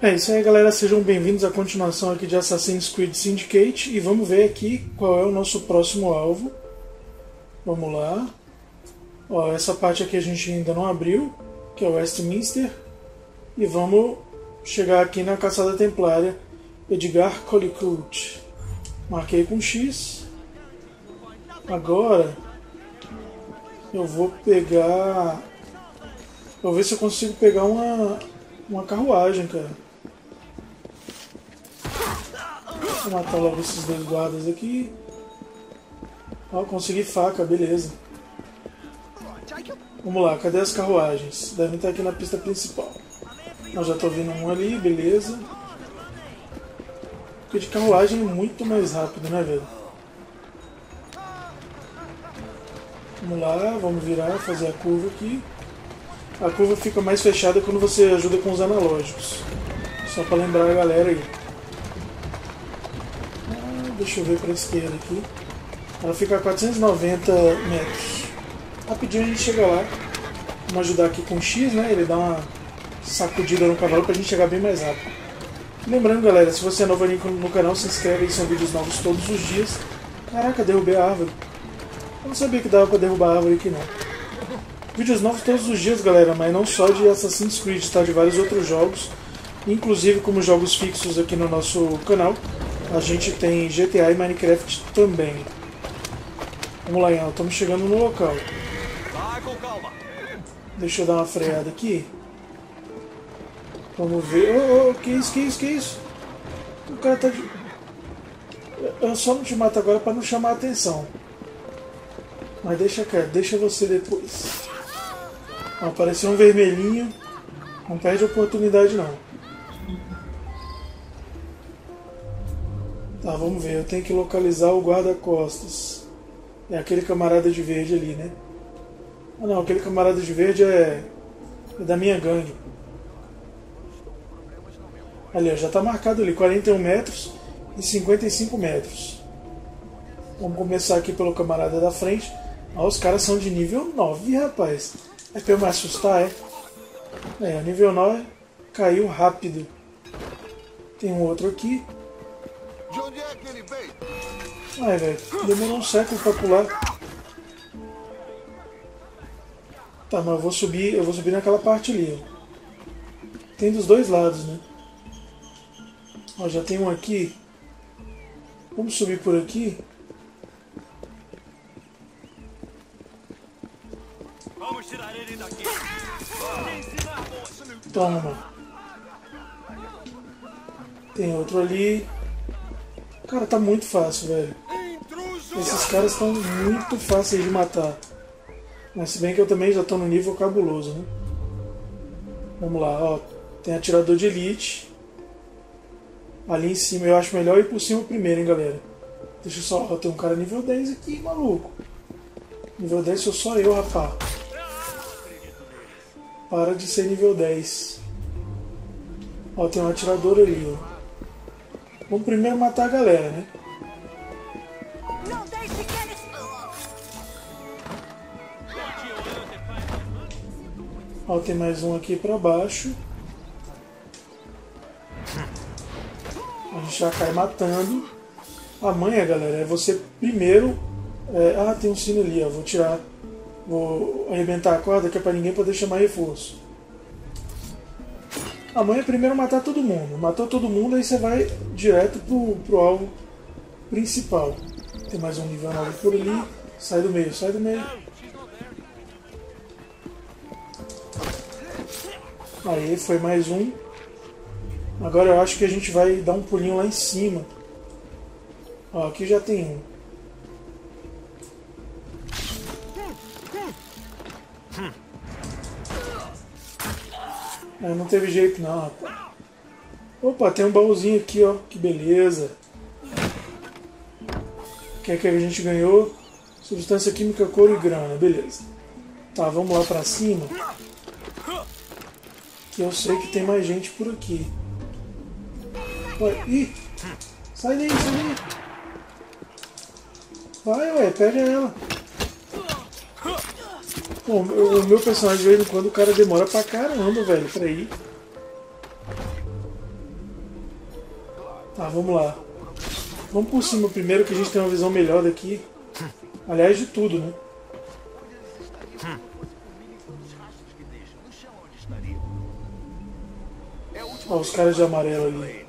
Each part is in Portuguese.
É isso aí, galera. Sejam bem-vindos à continuação aqui de Assassin's Creed Syndicate e vamos ver aqui qual é o nosso próximo alvo. Vamos lá. Ó, essa parte aqui a gente ainda não abriu, que é Westminster. E vamos chegar aqui na Caçada Templária Edgar Collicout. Marquei com X. Agora eu vou pegar. Vou ver se eu consigo pegar uma, uma carruagem, cara. Vou matar logo esses dois guardas aqui. Ó, consegui faca, beleza. Vamos lá, cadê as carruagens? Devem estar aqui na pista principal. Eu já estou vendo um ali, beleza. Porque de carruagem é muito mais rápido, né, velho? Vamos lá, vamos virar, fazer a curva aqui. A curva fica mais fechada quando você ajuda com os analógicos. Só para lembrar a galera aí. Deixa eu ver para a esquerda aqui. Ela fica a 490 metros. Rapidinho a gente chega lá. Vamos ajudar aqui com o X, né? Ele dá uma sacudida no cavalo para a gente chegar bem mais rápido. Lembrando, galera, se você é novo ali no canal, se inscreve aí, são vídeos novos todos os dias. Caraca, derrubei a árvore. Eu não sabia que dava para derrubar a árvore aqui não. Vídeos novos todos os dias, galera, mas não só de Assassin's Creed, tá? De vários outros jogos. Inclusive como jogos fixos aqui no nosso canal. A gente tem GTA e Minecraft também. Vamos lá, Ian, estamos chegando no local. Deixa eu dar uma freada aqui. Vamos ver. Oh, oh, que isso, que isso, que isso? O cara tá de. Eu só não te mato agora para não chamar a atenção. Mas deixa quieto, deixa você depois. Apareceu um vermelhinho. Não perde a oportunidade não. Tá, vamos ver. Eu tenho que localizar o guarda-costas. É aquele camarada de verde ali, né? Ah não, aquele camarada de verde é, é da minha gangue. Ali, ó, já está marcado ali, 41 metros e 55 metros. Vamos começar aqui pelo camarada da frente. Ah, os caras são de nível 9, rapaz. É pra eu me assustar, é? É, nível 9 caiu rápido. Tem um outro aqui. De onde é que ele veio? Ai, velho, demorou um século pra pular. Tá, mas eu vou subir, eu vou subir naquela parte ali. Ó. Tem dos dois lados, né? Ó, já tem um aqui. Vamos subir por aqui. Vamos tirar ele daqui. Toma. Tem outro ali. Cara, tá muito fácil, velho. Esses caras estão muito fáceis de matar. Mas se bem que eu também já estou no nível cabuloso, né? Vamos lá, ó. Tem atirador de elite. Ali em cima eu acho melhor ir por cima primeiro, hein, galera. Deixa eu só. Ó, tem um cara nível 10 aqui, maluco. Nível 10 sou só eu, rapá. Para de ser nível 10. Ó, tem um atirador ali, ó. Vamos primeiro matar a galera, né? Ó, tem mais um aqui pra baixo. A gente já cai matando. A manha, galera, é você primeiro. é, ah, tem um sino ali, ó. Vou tirar. Vou arrebentar a corda que é pra ninguém poder chamar reforço. A manha é primeiro matar todo mundo. Matou todo mundo, aí você vai direto pro, pro alvo principal. Tem mais um nível 9 por ali. Sai do meio, sai do meio. Aí foi mais um. Agora eu acho que a gente vai dar um pulinho lá em cima. Ó, aqui já tem um. Ah, não teve jeito não, rapaz. Opa, tem um baúzinho aqui, ó. Que beleza. O que é que a gente ganhou? Substância química, couro e grana. Beleza. Tá, vamos lá pra cima. Que eu sei que tem mais gente por aqui. Ué, ih! Sai daí, sai daí! Vai, ué, pega ela. Pô, o meu personagem, de vez em quando, o cara demora pra caramba, velho, pra ir. Tá, vamos lá. Vamos por cima primeiro que a gente tem uma visão melhor daqui. Aliás, de tudo, né? Ó, os caras de amarelo ali.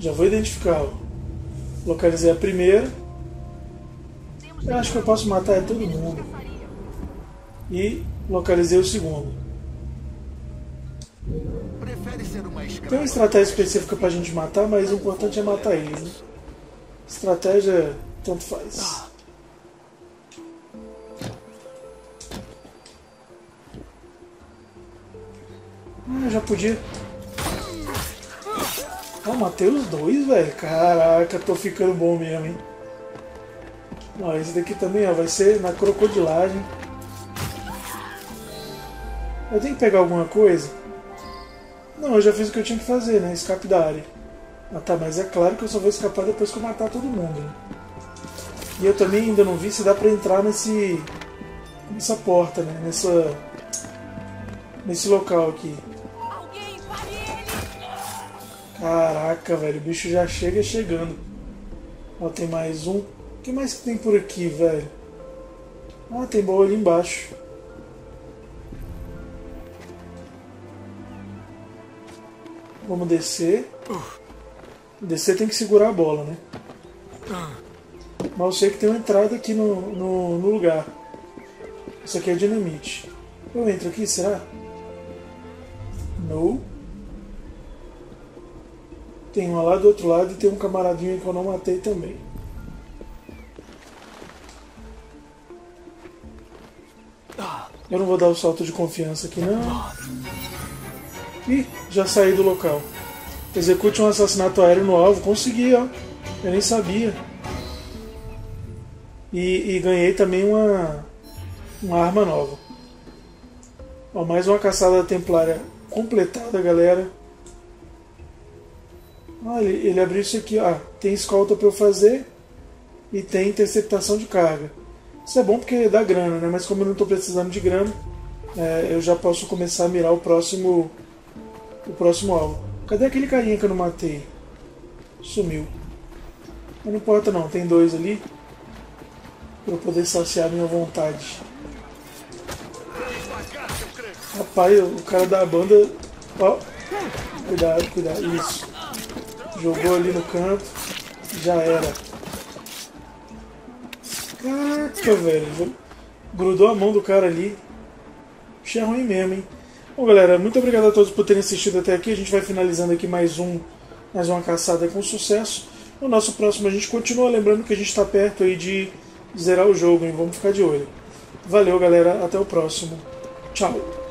Já vou identificar. ó. Localizei a primeira. Eu acho que eu posso matar todo mundo. E localizei o segundo. Prefere ser uma Tem uma estratégia específica pra gente matar, mas o importante é matar eles. Né? Estratégia, tanto faz. Ah, já podia. Ah, matei os dois, velho. Caraca, tô ficando bom mesmo, hein? Ó, esse daqui também ó, vai ser na crocodilagem. Eu tenho que pegar alguma coisa? Não, eu já fiz o que eu tinha que fazer, né? Escape da área. Ah tá, mas é claro que eu só vou escapar depois que eu matar todo mundo. Né? E eu também ainda não vi se dá pra entrar nesse. nessa porta, né? Nessa. nesse local aqui. Caraca, velho, o bicho já chega chegando. Ó, tem mais um. O que mais que tem por aqui, velho? Ah, tem boa ali embaixo. Vamos descer. Descer tem que segurar a bola, né? Mas eu sei que tem uma entrada aqui no, no, no lugar. Isso aqui é dinamite. Eu entro aqui, será? Não. Tem uma lá do outro lado e tem um camaradinho que eu não matei também. Eu não vou dar o salto de confiança aqui não. Ih, já saí do local. Execute um assassinato aéreo no alvo. Consegui, ó. Eu nem sabia. E, e ganhei também uma, uma arma nova. Ó, mais uma caçada templária completada, galera. Ah, ele, ele abriu isso aqui, ó. Tem escolta para eu fazer e tem interceptação de carga. Isso é bom porque dá grana, né? Mas como eu não estou precisando de grana, é, eu já posso começar a mirar o próximo o próximo alvo. Cadê aquele carinha que eu não matei? Sumiu. Mas não importa não, tem dois ali. Pra eu poder saciar minha vontade. Rapaz, o cara da banda. Ó. Cuidado, cuidado. Isso. Jogou ali no canto. Já era. Caraca, velho. Grudou a mão do cara ali. Bicho é ruim mesmo, hein? Bom, galera, muito obrigado a todos por terem assistido até aqui. A gente vai finalizando aqui mais um, mais uma caçada com sucesso. No nosso próximo a gente continua lembrando que a gente está perto aí de zerar o jogo, hein? Vamos ficar de olho. Valeu, galera. Até o próximo. Tchau.